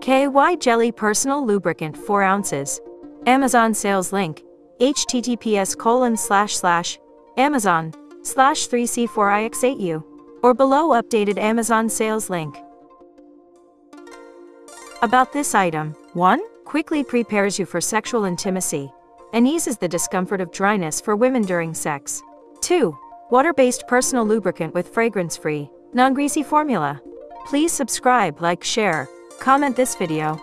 KY Jelly Personal Lubricant 4 ounces. Amazon sales link https colon slash slash amazon slash 3c4ix8u or below updated Amazon sales link. About this item 1. Quickly prepares you for sexual intimacy and eases the discomfort of dryness for women during sex. 2. Water-based personal lubricant with fragrance-free, non-greasy formula. Please subscribe, like, share, comment this video.